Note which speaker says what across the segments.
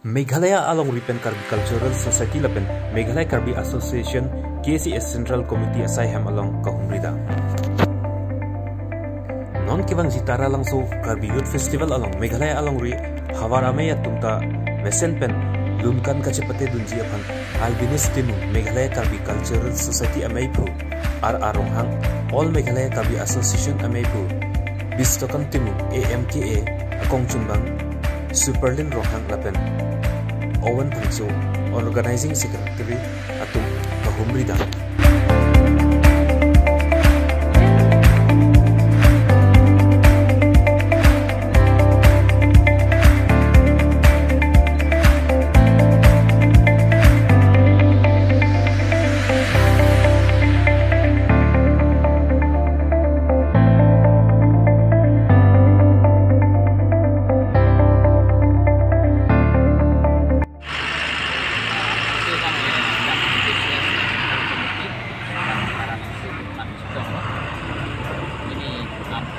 Speaker 1: Meghalaya along Ripen Karbi Cultural Society lapen Meghalaya Karbi Association KCS Central Committee asai ham along kahumrida. Non kibang jitara lang so Karbi Youth Festival along Meghalaya along ri hawarame ya tumta mesen pen lumkan kacepate dunji apan albinis tinu Meghalaya Karbi Cultural Society amaipu ar arong hang All Meghalaya Karbi Association amaipu bistokan timu AMKA akong chumbang Superlin Rohan Lapen Owen Pangso, Organizing Secretary Atum Kahumrida.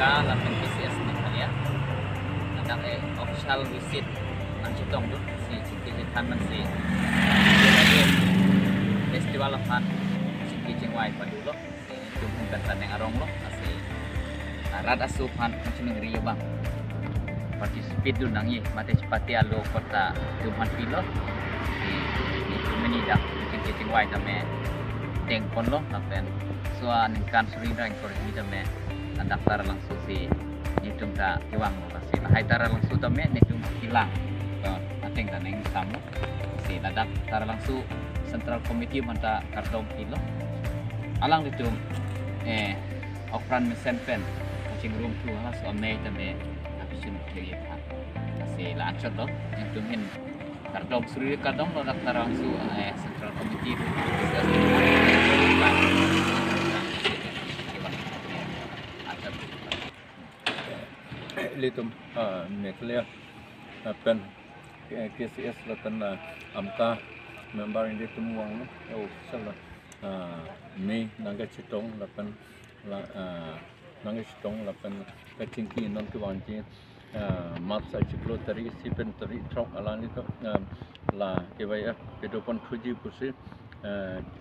Speaker 2: Angka lapan PCS kalian Nang eh official visit Nang citong tu Si Citi Tan man si Festival Han. Citi Jeng Wai dulu Si Bentan yang arong lo Si Rad asup Han Macam riyo bang Participate tu nang ye Mati sepati alo kota Jumhan Pilo Si Itu menidak Citi Jeng Wai Tame Tengkon lo Napen So Ningkan Suri Rang Kori Ni Tame daftar langsung si nitum ta iwang si hai tara langsung ta me nitum hilang ating ta neng tamu si ladak tara langsung central committee manta kardom kilo alang nitum eh okran mesen pen kucing room tu ha so me ta me apisun kiri ha si la acot lo nitum hin. Kardom suri kardom lo daftar langsung eh central committee
Speaker 3: litum. Meklia pen KCS latan amka member ini tumuang no oh sala me naga chitong lapan la naga chitong lapan kacingki non tuan ji mat sa chiklo tari sipen tari trok alani to la kewaya pedopon fuji kusi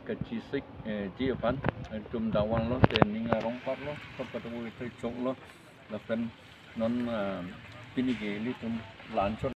Speaker 3: kachisik ji apan tum dawang lo tening arong par lo itu chok lo. Lapan ನನ್ನ ಪೀಳಿಗೆಯಲ್ಲಿ ತುಂಬ ಲಾಂಛನ